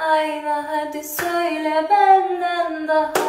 ayna hadi söyle benden daha